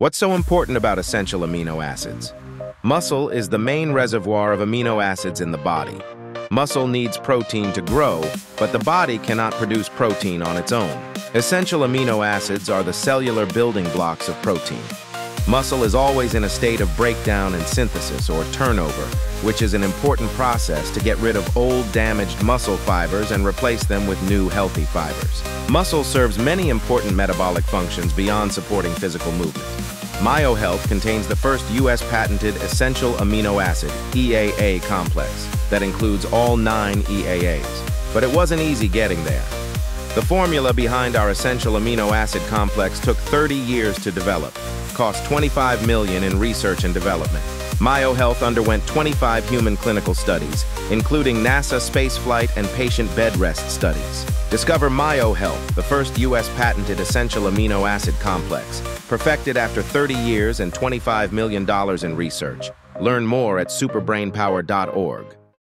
What's so important about essential amino acids? Muscle is the main reservoir of amino acids in the body. Muscle needs protein to grow, but the body cannot produce protein on its own. Essential amino acids are the cellular building blocks of protein. Muscle is always in a state of breakdown and synthesis, or turnover, which is an important process to get rid of old damaged muscle fibers and replace them with new healthy fibers. Muscle serves many important metabolic functions beyond supporting physical movement. MyoHealth contains the first U.S. patented essential amino acid, EAA complex, that includes all nine EAAs. But it wasn't easy getting there. The formula behind our essential amino acid complex took 30 years to develop, cost 25 million in research and development. MyoHealth underwent 25 human clinical studies, including NASA spaceflight and patient bed rest studies. Discover MyoHealth, the first U.S. patented essential amino acid complex, perfected after 30 years and $25 million in research. Learn more at superbrainpower.org.